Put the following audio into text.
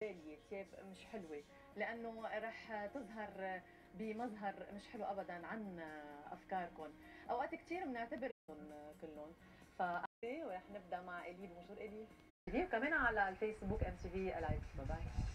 ثياب مش حلوة؟ لأنه رح تظهر بمظهر مش حلو ابدا عن أفكاركم. أوقات كثير بنعتبر كلهم. ف ورح نبدأ مع الي bonjour الي وكمان على الفيسبوك MTV live bye bye